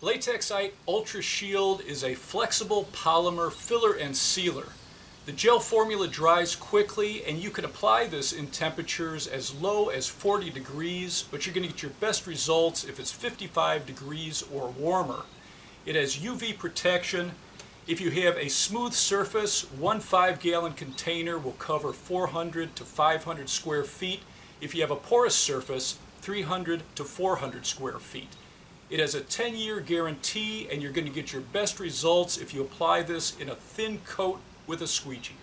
Latexite Ultra Shield is a flexible polymer filler and sealer. The gel formula dries quickly and you can apply this in temperatures as low as 40 degrees, but you're going to get your best results if it's 55 degrees or warmer. It has UV protection. If you have a smooth surface, one 5 gallon container will cover 400 to 500 square feet. If you have a porous surface, 300 to 400 square feet. It has a 10-year guarantee and you're going to get your best results if you apply this in a thin coat with a squeegee.